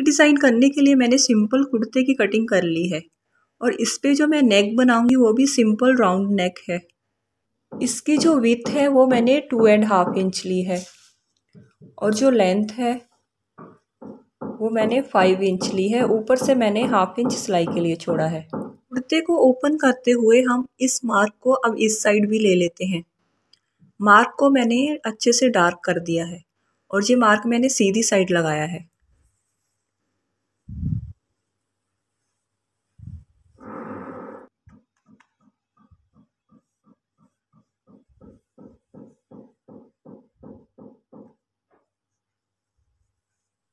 Design करने के लिए मैंने सिंपल कुर्ते की कटिंग कर ली है। और इस पर जो मैं नेक बनाऊँगी, वो भी सिंपल राउंड नेक है। इसकी जो विथ है, वो मैंने टू एंड हाफ़ इंच ली है। और जो लेंथ है, वो मैंने फाइव इंच ली है। ऊपर से मैंने हाफ़ इंच सिलाई के लिए छोड़ा है। कुर्ते को ओपन करते हुए हम इस मार्क को अब इस साइड भी ले लेते हैं। मार्क को मैंने अच्छे से डार्क कर दिया है। और ये मार्क मैंने सीधी साइड लगाया है।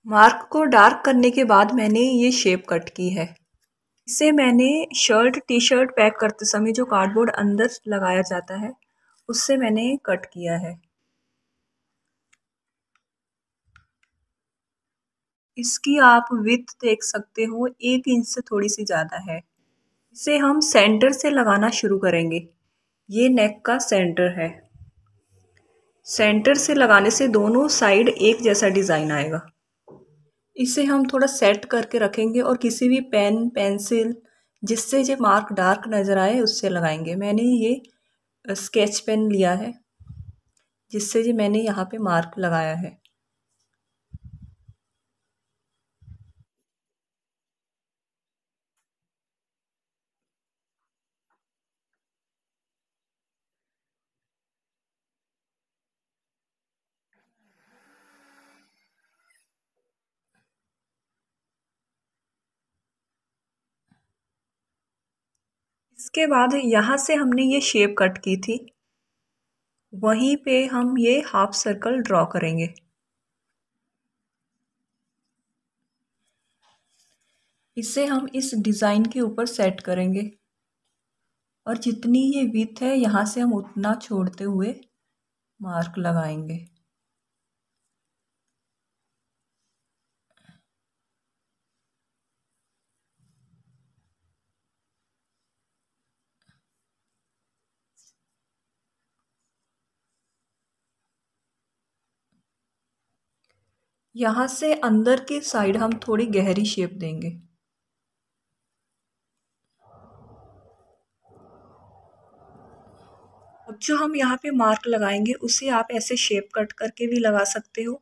मार्क को डार्क करने के बाद मैंने ये शेप कट की है। इसे मैंने शर्ट टी शर्ट पैक करते समय जो कार्डबोर्ड अंदर लगाया जाता है, उससे मैंने कट किया है। इसकी आप विथ देख सकते हो, एक इंच से थोड़ी सी ज़्यादा है। इसे हम सेंटर से लगाना शुरू करेंगे। ये नेक का सेंटर है। सेंटर से लगाने से दोनों साइड एक जैसा डिज़ाइन आएगा। इसे हम थोड़ा सेट करके रखेंगे और किसी भी पेन, पेंसिल, जिससे ये मार्क डार्क नज़र आए, उससे लगाएँगे। मैंने ये स्केच पेन लिया है, जिससे जी मैंने यहाँ पे मार्क लगाया है। इसके बाद यहाँ से हमने ये शेप कट की थी। वहीं पे हम ये हाफ़ सर्कल ड्रॉ करेंगे। इसे हम इस डिज़ाइन के ऊपर सेट करेंगे। और जितनी ये विथ है, यहाँ से हम उतना छोड़ते हुए मार्क लगाएँगे। यहाँ से अंदर की साइड हम थोड़ी गहरी शेप देंगे। अब जो हम यहाँ पे मार्क लगाएँगे, उसे आप ऐसे शेप कट करके भी लगा सकते हो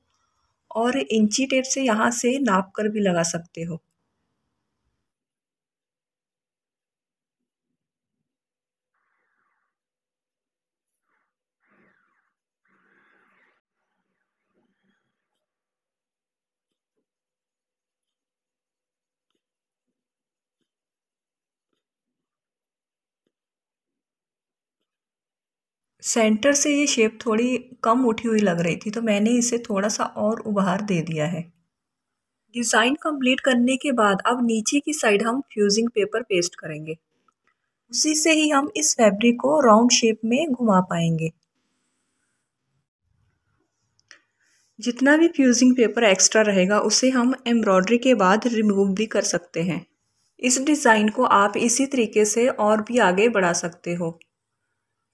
और इंची टेप से यहाँ से नाप कर भी लगा सकते हो। सेंटर से ये शेप थोड़ी कम उठी हुई लग रही थी तो मैंने इसे थोड़ा सा और उभार दे दिया है। डिज़ाइन कंप्लीट करने के बाद अब नीचे की साइड हम फ्यूजिंग पेपर पेस्ट करेंगे। उसी से ही हम इस फैब्रिक को राउंड शेप में घुमा पाएँगे। जितना भी फ्यूजिंग पेपर एक्स्ट्रा रहेगा, उसे हम एम्ब्रॉयडरी के बाद रिमूव भी कर सकते हैं। इस डिज़ाइन को आप इसी तरीके से और भी आगे बढ़ा सकते हो।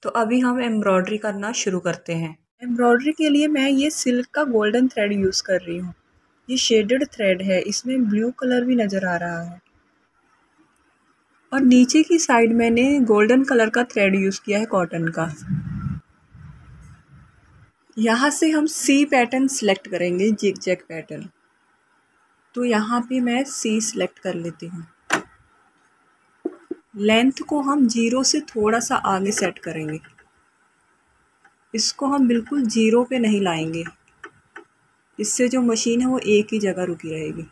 तो अभी हम एम्ब्रॉयडरी करना शुरू करते हैं। एम्ब्रॉयडरी के लिए मैं ये सिल्क का गोल्डन थ्रेड यूज़ कर रही हूँ। ये शेडेड थ्रेड है, इसमें ब्लू कलर भी नज़र आ रहा है। और नीचे की साइड मैंने गोल्डन कलर का थ्रेड यूज़ किया है कॉटन का। यहाँ से हम सी पैटर्न सिलेक्ट करेंगे जिग जैक पैटर्न तो यहाँ पे मैं सी सिलेक्ट कर लेती हूँ। लेंथ को हम ज़ीरो से थोड़ा सा आगे सेट करेंगे। इसको हम बिल्कुल ज़ीरो पे नहीं लाएँगे। इससे जो मशीन है वो एक ही जगह रुकी रहेगी।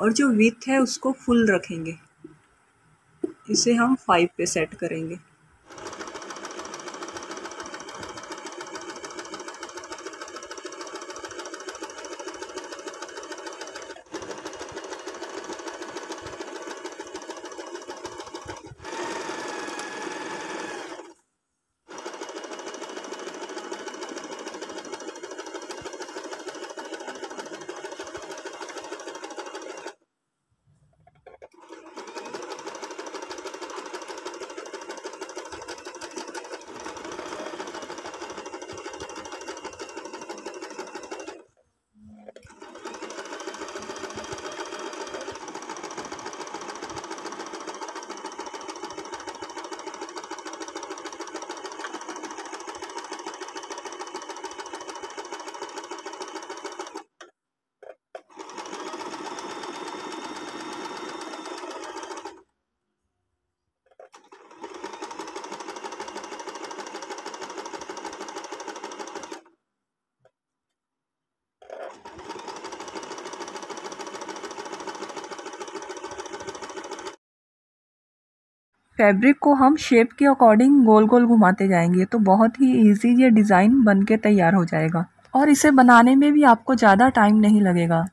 और जो विथ है उसको फुल रखेंगे। इसे हम फाइव पे सेट करेंगे। फैब्रिक को हम शेप के अकॉर्डिंग गोल गोल घुमाते जाएँगे तो बहुत ही इजी ये डिज़ाइन बन के तैयार हो जाएगा। और इसे बनाने में भी आपको ज़्यादा टाइम नहीं लगेगा।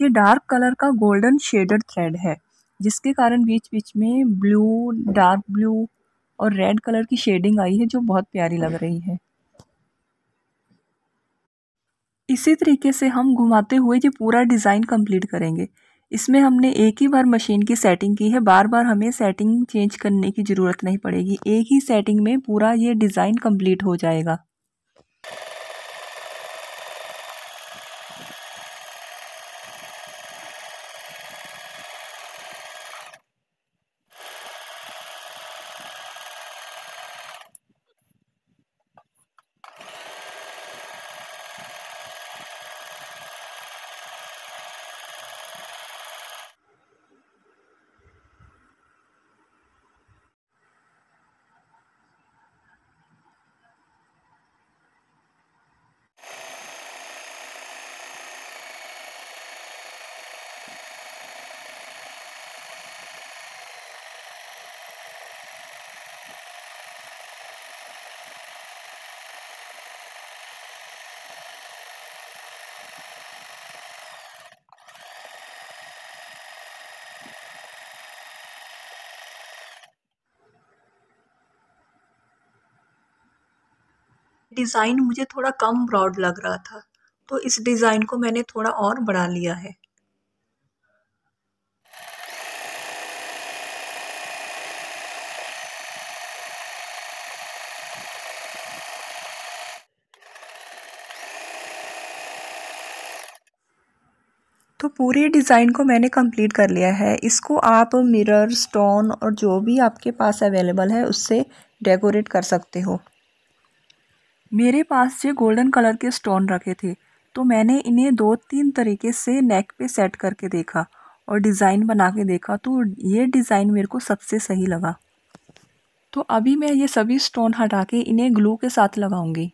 ये डार्क कलर का गोल्डन शेडेड थ्रेड है, जिसके कारण बीच बीच में ब्लू डार्क ब्लू और रेड कलर की शेडिंग आई है जो बहुत प्यारी लग रही है। इसी तरीके से हम घुमाते हुए ये पूरा डिज़ाइन कंप्लीट करेंगे। इसमें हमने एक ही बार मशीन की सेटिंग की है। बार बार हमें सेटिंग चेंज करने की ज़रूरत नहीं पड़ेगी। एक ही सेटिंग में पूरा ये डिज़ाइन कंप्लीट हो जाएगा। डिज़ाइन मुझे थोड़ा कम ब्रॉड लग रहा था तो इस डिज़ाइन को मैंने थोड़ा और बढ़ा लिया है। तो पूरे डिज़ाइन को मैंने कंप्लीट कर लिया है। इसको आप मिरर, स्टोन और जो भी आपके पास अवेलेबल है, उससे डेकोरेट कर सकते हो। मेरे पास ये गोल्डन कलर के स्टोन रखे थे तो मैंने इन्हें दो तीन तरीके से नेक पे सेट करके देखा और डिज़ाइन बना के देखा तो ये डिज़ाइन मेरे को सबसे सही लगा। तो अभी मैं ये सभी स्टोन हटा के इन्हें ग्लू के साथ लगाऊँगी।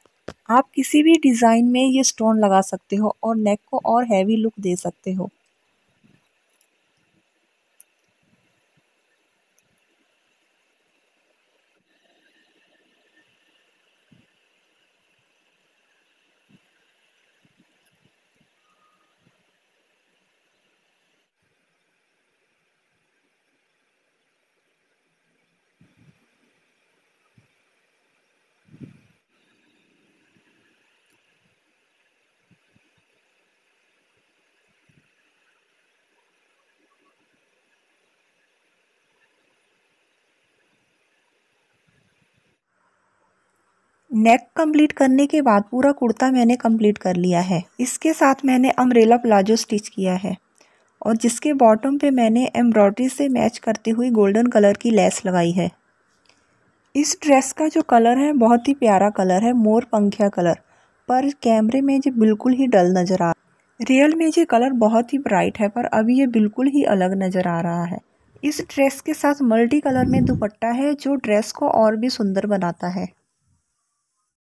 आप किसी भी डिज़ाइन में ये स्टोन लगा सकते हो और नेक को और हैवी लुक दे सकते हो। नेक कंप्लीट करने के बाद पूरा कुर्ता मैंने कंप्लीट कर लिया है। इसके साथ मैंने अम्ब्रेला प्लाजो स्टिच किया है। और जिसके बॉटम पे मैंने एम्ब्रॉयडरी से मैच करती हुई गोल्डन कलर की लेस लगाई है। इस ड्रेस का जो कलर है, बहुत ही प्यारा कलर है मोर पंखिया कलर पर कैमरे में जो बिल्कुल ही डल नज़र आ रियल में ये कलर बहुत ही ब्राइट है, पर अभी ये बिल्कुल ही अलग नज़र आ रहा है। इस ड्रेस के साथ मल्टी कलर में दुपट्टा है, जो ड्रेस को और भी सुंदर बनाता है।